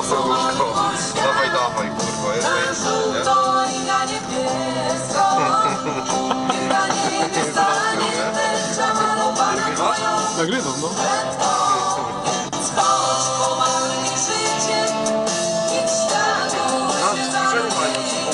Dawaj, dawaj, kurwa, jest Nagrywam, no. No, przerywaj.